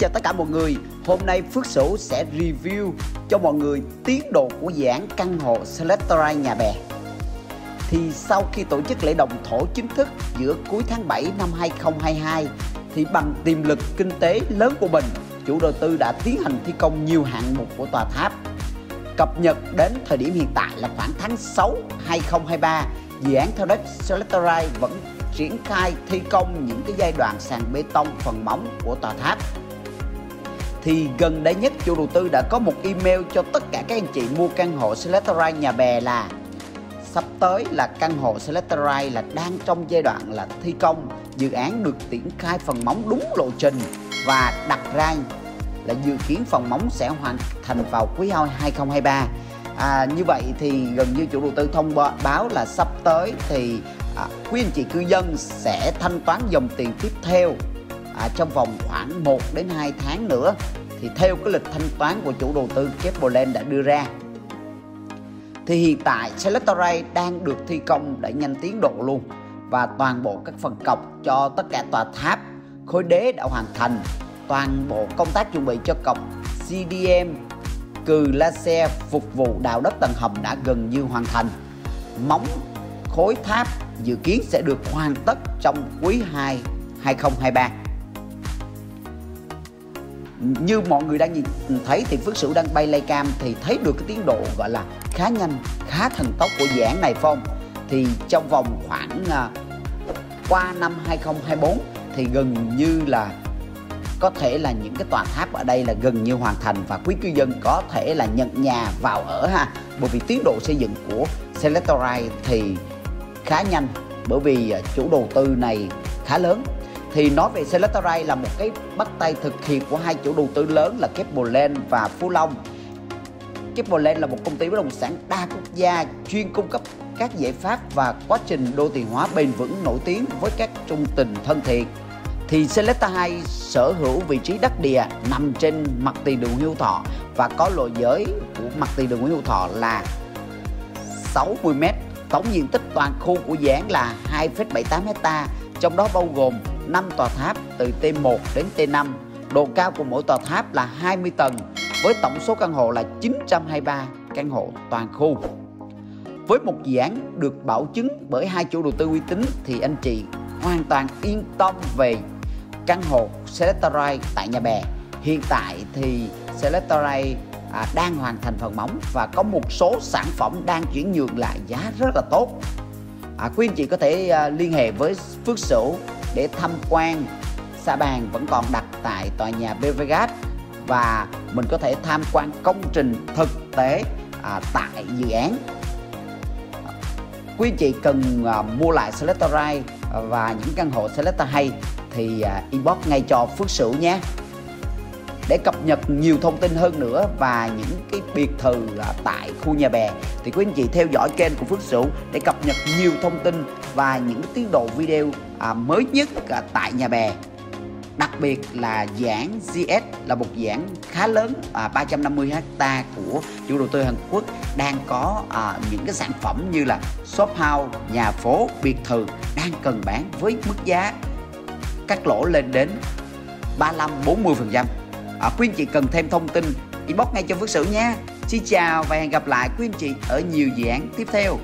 Chào tất cả mọi người. Hôm nay Phước Sửu sẽ review cho mọi người tiến độ của dự án căn hộ Selectorai Nhà Bè. Thì sau khi tổ chức lễ đồng thổ chính thức giữa cuối tháng 7 năm 2022 Thì bằng tiềm lực kinh tế lớn của mình, Chủ đầu tư đã tiến hành thi công nhiều hạng mục của tòa tháp. Cập nhật đến thời điểm hiện tại là khoảng tháng 6 2023 Dự án theo đất Selectorai vẫn triển khai thi công những cái giai đoạn sàn bê tông phần móng của tòa tháp thì gần đây nhất chủ đầu tư đã có một email cho tất cả các anh chị mua căn hộ Selectorite nhà bè là sắp tới là căn hộ Selectorite là đang trong giai đoạn là thi công dự án được triển khai phần móng đúng lộ trình và đặt ra là dự kiến phần móng sẽ hoàn thành vào quý 2 2023 à, như vậy thì gần như chủ đầu tư thông báo là sắp tới thì à, quý anh chị cư dân sẽ thanh toán dòng tiền tiếp theo à, trong vòng khoảng 1 đến 2 tháng nữa thì theo cái lịch thanh toán của chủ đầu tư Keplerland đã đưa ra thì hiện tại Selectorite đang được thi công để nhanh tiến độ luôn và toàn bộ các phần cọc cho tất cả tòa tháp khối đế đã hoàn thành. Toàn bộ công tác chuẩn bị cho cọc CDM cừ laser phục vụ đào đất tầng hầm đã gần như hoàn thành. Móng khối tháp dự kiến sẽ được hoàn tất trong quý 2 2023 như mọi người đang nhìn thấy thì Phước Sửu đang bay lay cam thì thấy được cái tiến độ gọi là khá nhanh, khá thần tốc của dự án này phong thì trong vòng khoảng à, qua năm 2024 thì gần như là có thể là những cái tòa tháp ở đây là gần như hoàn thành và quý cư dân có thể là nhận nhà vào ở ha. Bởi vì tiến độ xây dựng của Selectorite thì khá nhanh bởi vì à, chủ đầu tư này khá lớn thì nói về Selectorite là một cái bắt tay thực hiện của hai chủ đầu tư lớn là Capitaland và Phú Long. Capitaland là một công ty bất động sản đa quốc gia chuyên cung cấp các giải pháp và quá trình đô thị hóa bền vững nổi tiếng với các trung tình thân thiện. Thì Selecta 2 sở hữu vị trí đất địa nằm trên mặt tiền đường Hữu Thọ và có lộ giới của mặt tiền đường Nguyễn Hữu Thọ là 60 m. Tổng diện tích toàn khu của dự án là 2,78 hecta, trong đó bao gồm 5 tòa tháp từ T1 đến T5. Độ cao của mỗi tòa tháp là 20 tầng với tổng số căn hộ là 923 căn hộ toàn khu. Với một dự án được bảo chứng bởi hai chủ đầu tư uy tín thì anh chị hoàn toàn yên tâm về căn hộ Selectorai tại nhà bè. Hiện tại thì Selectorai à, đang hoàn thành phần móng và có một số sản phẩm đang chuyển nhượng lại giá rất là tốt. À, quý anh chị có thể à, liên hệ với Phước Sửu để tham quan. Sa Bàn vẫn còn đặt tại tòa nhà Bevergas và mình có thể tham quan công trình thực tế à, tại dự án. Quý chị cần à, mua lại Selectorite và những căn hộ Selector hay thì à, inbox ngay cho Phước Sửu nhé để cập nhật nhiều thông tin hơn nữa và những cái biệt thự tại khu nhà bè. Thì quý anh chị theo dõi kênh của Phước Sửu để cập nhật nhiều thông tin và những tiến độ video à, mới nhất tại nhà bè. Đặc biệt là dự án GS là một dự án khá lớn à, 350 ha của chủ đầu tư Hàn Quốc đang có à, những cái sản phẩm như là shop house, nhà phố, biệt thự đang cần bán với mức giá cắt lỗ lên đến 35 40 phần trăm à, quý anh chị cần thêm thông tin inbox ngay cho Phước sử nha. Xin chào và hẹn gặp lại quý anh chị ở nhiều dự án tiếp theo.